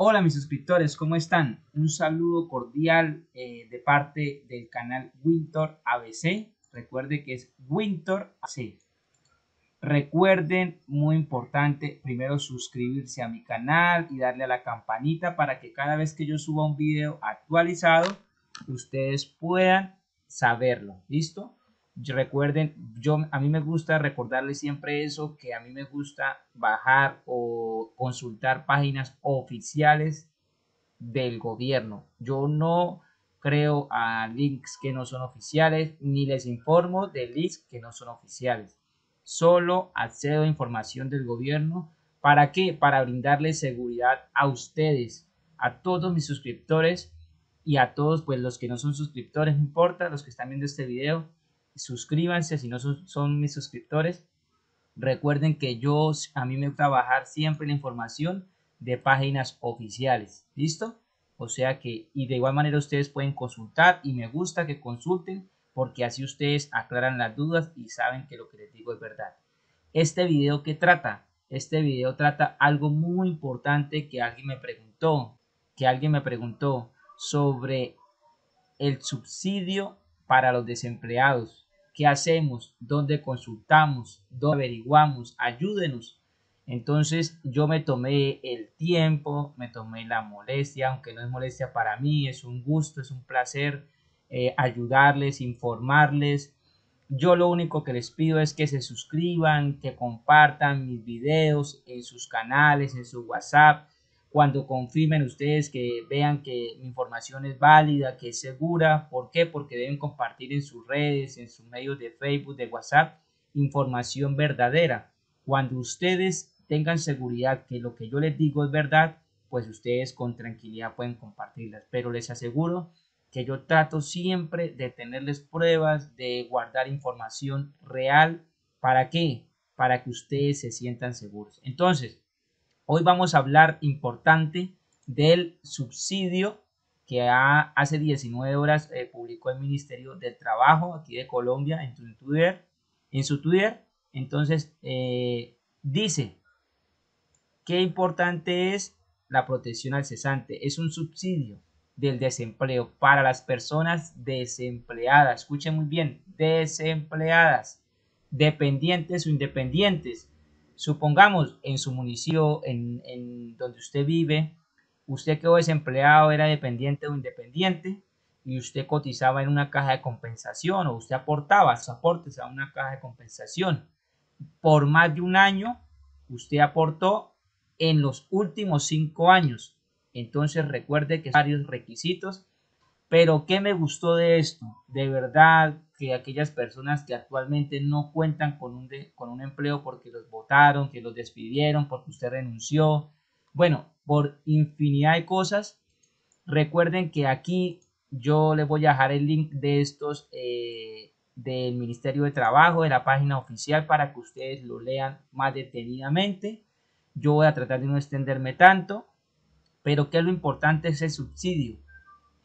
Hola mis suscriptores, ¿cómo están? Un saludo cordial eh, de parte del canal Winter ABC. Recuerde que es Winter ABC. Recuerden, muy importante, primero suscribirse a mi canal y darle a la campanita para que cada vez que yo suba un video actualizado, ustedes puedan saberlo. ¿Listo? Recuerden, yo a mí me gusta recordarles siempre eso, que a mí me gusta bajar o consultar páginas oficiales del gobierno. Yo no creo a links que no son oficiales, ni les informo de links que no son oficiales. Solo accedo a información del gobierno. ¿Para qué? Para brindarles seguridad a ustedes, a todos mis suscriptores y a todos pues los que no son suscriptores, no importa, los que están viendo este video, suscríbanse si no son, mis suscriptores. Recuerden que yo, a mí me gusta bajar siempre la información de páginas oficiales. ¿Listo? O sea que, y de igual manera ustedes pueden consultar y me gusta que consulten porque así ustedes aclaran las dudas y saben que lo que les digo es verdad. Este video que trata, este video trata algo muy importante que alguien me preguntó, que alguien me preguntó sobre el subsidio para los desempleados. ¿Qué hacemos? ¿Dónde consultamos? ¿Dónde averiguamos? Ayúdenos. Entonces yo me tomé el tiempo, me tomé la molestia, aunque no es molestia para mí, es un gusto, es un placer eh, ayudarles, informarles. Yo lo único que les pido es que se suscriban, que compartan mis videos en sus canales, en su WhatsApp, cuando confirmen ustedes que vean que mi información es válida, que es segura. ¿Por qué? Porque deben compartir en sus redes, en sus medios de Facebook, de WhatsApp, información verdadera. Cuando ustedes tengan seguridad que lo que yo les digo es verdad, pues ustedes con tranquilidad pueden compartirlas. Pero les aseguro que yo trato siempre de tenerles pruebas, de guardar información real. ¿Para qué? Para que ustedes se sientan seguros. Entonces, Hoy vamos a hablar importante del subsidio que hace 19 horas eh, publicó el Ministerio del Trabajo aquí de Colombia en, Twitter. En su Twitter, entonces eh, dice qué importante es la protección al cesante. Es un subsidio del desempleo para las personas desempleadas. Escuchen muy bien, desempleadas, dependientes o independientes Supongamos en su municipio, en, donde usted vive, usted quedó desempleado, era dependiente o independiente, y usted cotizaba en una caja de compensación o usted aportaba sus aportes a una caja de compensación. Por más de un año, usted aportó en los últimos cinco años. Entonces recuerde que hay varios requisitos. Pero ¿qué me gustó de esto? De verdad que aquellas personas que actualmente no cuentan con un, con un empleo porque los votaron, que los despidieron, porque usted renunció, bueno, por infinidad de cosas, recuerden que aquí yo les voy a dejar el link de estos eh, del Ministerio de Trabajo, de la página oficial, para que ustedes lo lean más detenidamente. Yo voy a tratar de no extenderme tanto, pero que lo importante es el subsidio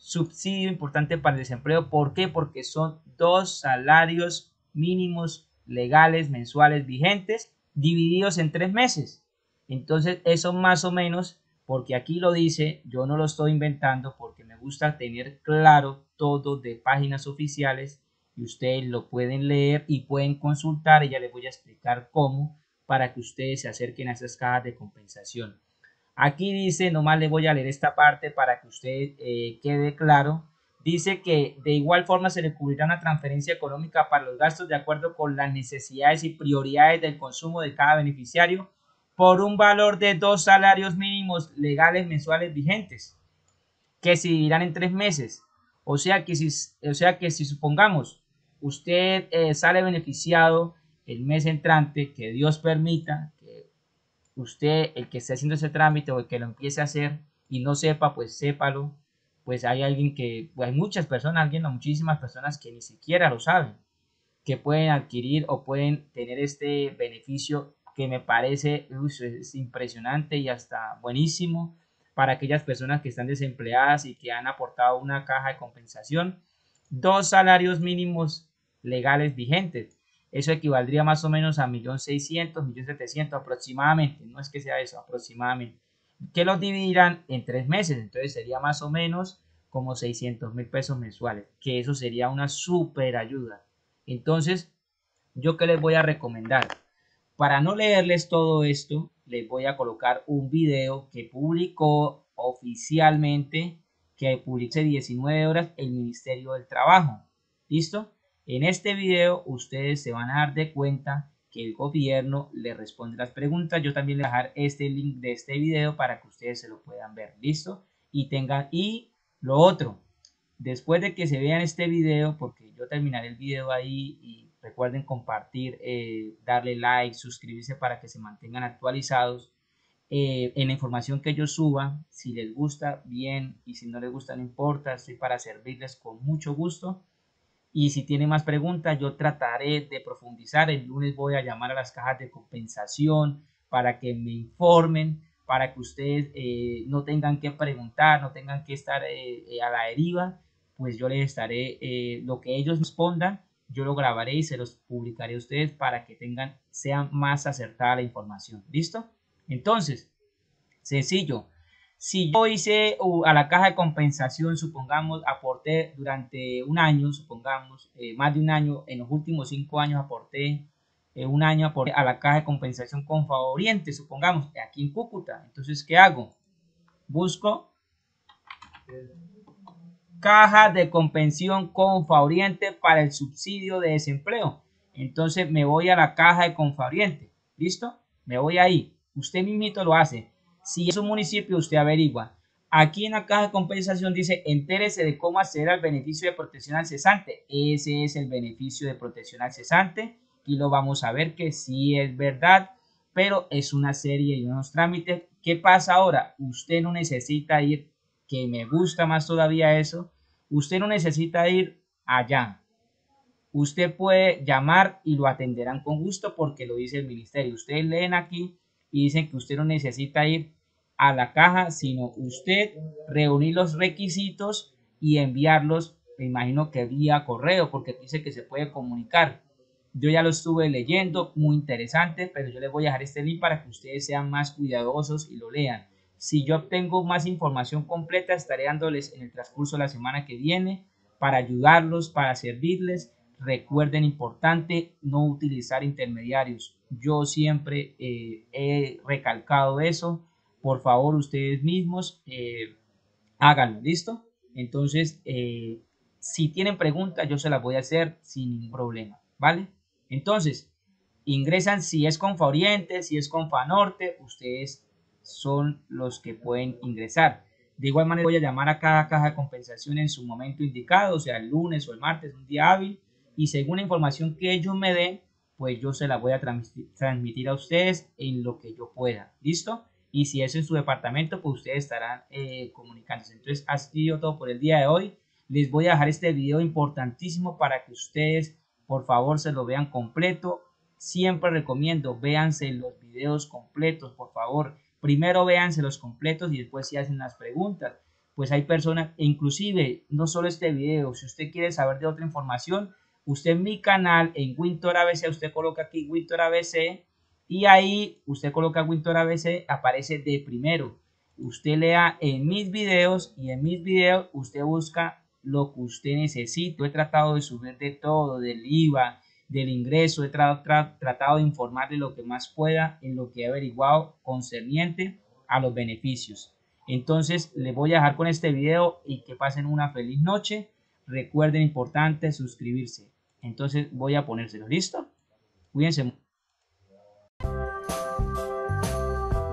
subsidio importante para el desempleo. ¿Por qué? Porque son dos salarios mínimos legales mensuales vigentes divididos en tres meses. Entonces, eso más o menos, porque aquí lo dice, yo no lo estoy inventando porque me gusta tener claro todo de páginas oficiales y ustedes lo pueden leer y pueden consultar y ya les voy a explicar cómo para que ustedes se acerquen a esas cajas de compensación. Aquí dice, nomás le voy a leer esta parte para que usted eh, quede claro. Dice que de igual forma se le cubrirá una transferencia económica para los gastos de acuerdo con las necesidades y prioridades del consumo de cada beneficiario por un valor de dos salarios mínimos legales mensuales vigentes que se dividirán en tres meses. O sea que si, o sea que si supongamos usted eh, sale beneficiado el mes entrante, que Dios permita, usted, el que esté haciendo ese trámite o el que lo empiece a hacer y no sepa, pues sépalo. Pues hay alguien que, pues hay muchas personas, alguien o muchísimas personas que ni siquiera lo saben, que pueden adquirir o pueden tener este beneficio que me parece es impresionante y hasta buenísimo para aquellas personas que están desempleadas y que han aportado una caja de compensación. Dos salarios mínimos legales vigentes eso equivaldría más o menos a 1.600.000, 1.700.000 aproximadamente, no es que sea eso, aproximadamente. que los dividirán en tres meses. Entonces sería más o menos como 600 mil pesos mensuales, que eso sería una súper ayuda. Entonces, ¿yo qué les voy a recomendar? Para no leerles todo esto, les voy a colocar un video que publicó oficialmente, que publicó 19 horas el Ministerio del Trabajo. ¿Listo? En este video ustedes se van a dar de cuenta que el gobierno le responde las preguntas. Yo también les voy a dejar este link de este video para que ustedes se lo puedan ver. ¿Listo? Y tengan, y lo otro, después de que se vean este video, porque yo terminaré el video ahí y recuerden compartir, eh, darle like, suscribirse para que se mantengan actualizados eh, en la información que yo suba. Si les gusta, bien, y si no les gusta, no importa, estoy para servirles con mucho gusto. Y si tienen más preguntas, yo trataré de profundizar. El lunes voy a llamar a las cajas de compensación para que me informen para que ustedes eh, no tengan que preguntar, no tengan que estar eh, eh, a la deriva, pues yo les estaré, lo que ellos respondan, yo lo grabaré y se los publicaré a ustedes para que tengan, sean más acertada la información. ¿Listo? Entonces, sencillo. Si yo hice uh, a la caja de compensación, supongamos, aporté durante un año, supongamos, más de un año, en los últimos cinco años aporté eh, un año a la caja de compensación con Favoriente, supongamos, aquí en Cúcuta. Entonces, ¿qué hago? Busco caja de compensación con Favoriente para el subsidio de desempleo. Entonces me voy a la caja de Confavoriente. ¿Listo? Me voy ahí. Usted mismito lo hace. Si es un municipio, usted averigua. Aquí en la caja de compensación dice, entérese de cómo acceder al beneficio de protección al cesante. Ese es el beneficio de protección al cesante Aquí lo vamos a ver que sí es verdad, pero es una serie y unos trámites. ¿Qué pasa ahora? Usted no necesita ir, que me gusta más todavía eso, usted no necesita ir allá. Usted puede llamar y lo atenderán con gusto porque lo dice el ministerio. Ustedes leen aquí y dicen que usted no necesita ir a la caja, sino usted reunir los requisitos y enviarlos, me imagino que vía correo, porque dice que se puede comunicar. Yo ya lo estuve leyendo, muy interesante, pero yo les voy a dejar este link para que ustedes sean más cuidadosos y lo lean. Si yo obtengo más información completa, estaré dándoles en el transcurso de la semana que viene para ayudarlos, para servirles. Recuerden, importante, no utilizar intermediarios. Yo siempre eh, he recalcado eso. Por favor, ustedes mismos eh, háganlo, ¿listo? Entonces, eh, si tienen preguntas, yo se las voy a hacer sin ningún problema, ¿vale? Entonces, ingresan si es con Oriente, si es con Norte, ustedes son los que pueden ingresar. De igual manera voy a llamar a cada caja de compensación en su momento indicado, o sea, el lunes o el martes, un día hábil, y según la información que ellos me den, pues yo se la voy a transmitir, a ustedes en lo que yo pueda. ¿Listo? Y si es en su departamento, pues ustedes estarán eh, comunicándose. Entonces, ha sido todo por el día de hoy. Les voy a dejar este video importantísimo para que ustedes por favor se lo vean completo. Siempre recomiendo, véanse los videos completos, por favor. Primero véanse los completos y después si hacen las preguntas. Pues hay personas, e inclusive, no solo este video, si usted quiere saber de otra información, usted en mi canal, en Winter ABC, usted coloca aquí Winter ABC y ahí usted coloca Winter ABC, aparece de primero. Usted lea en mis videos y en mis videos usted busca lo que usted necesite. He tratado de subir de todo, del IVA, del ingreso, he tratado de informarle lo que más pueda en lo que he averiguado concerniente a los beneficios. Entonces, les voy a dejar con este video y que pasen una feliz noche. Recuerden, importante, suscribirse. Entonces, voy a ponérselo. ¿Listo? Cuídense.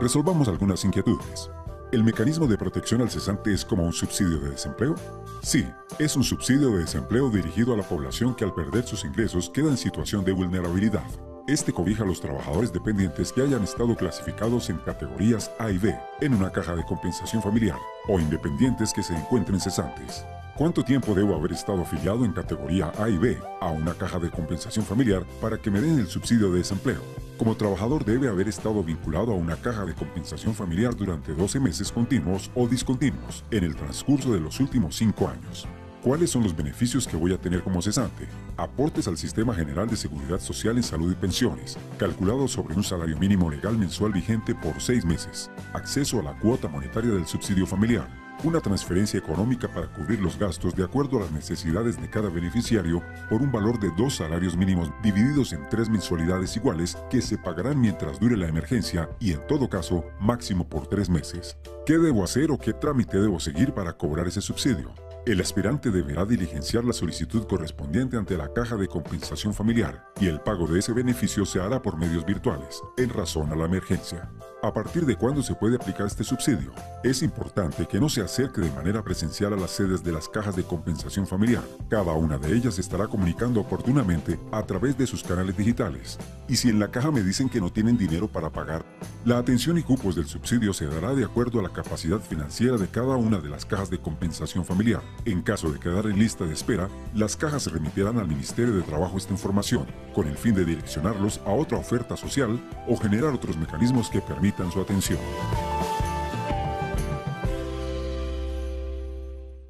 Resolvamos algunas inquietudes. ¿El mecanismo de protección al cesante es como un subsidio de desempleo? Sí, es un subsidio de desempleo dirigido a la población que al perder sus ingresos queda en situación de vulnerabilidad. Este cobija a los trabajadores dependientes que hayan estado clasificados en categorías A y B en una caja de compensación familiar o independientes que se encuentren cesantes. ¿Cuánto tiempo debo haber estado afiliado en categoría A y B a una caja de compensación familiar para que me den el subsidio de desempleo? Como trabajador debe haber estado vinculado a una caja de compensación familiar durante 12 meses continuos o discontinuos en el transcurso de los últimos 5 años. ¿Cuáles son los beneficios que voy a tener como cesante? Aportes al Sistema General de Seguridad Social en Salud y Pensiones, calculado sobre un salario mínimo legal mensual vigente por seis meses. Acceso a la cuota monetaria del subsidio familiar. Una transferencia económica para cubrir los gastos de acuerdo a las necesidades de cada beneficiario por un valor de dos salarios mínimos divididos en tres mensualidades iguales que se pagarán mientras dure la emergencia y en todo caso máximo por tres meses. ¿Qué debo hacer o qué trámite debo seguir para cobrar ese subsidio? El aspirante deberá diligenciar la solicitud correspondiente ante la Caja de Compensación Familiar y el pago de ese beneficio se hará por medios virtuales, en razón a la emergencia. ¿A partir de cuándo se puede aplicar este subsidio? Es importante que no se acerque de manera presencial a las sedes de las cajas de compensación familiar. Cada una de ellas estará comunicando oportunamente a través de sus canales digitales. Y si en la caja me dicen que no tienen dinero para pagar, la atención y cupos del subsidio se dará de acuerdo a la capacidad financiera de cada una de las cajas de compensación familiar. En caso de quedar en lista de espera, las cajas remitirán al Ministerio de Trabajo esta información, con el fin de direccionarlos a otra oferta social o generar otros mecanismos que permitan su atención.